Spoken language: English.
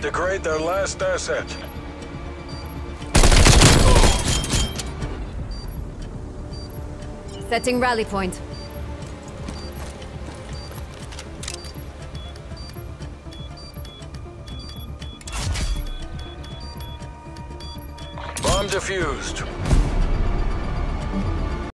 Degrade their last asset. Setting rally point. Bomb defused.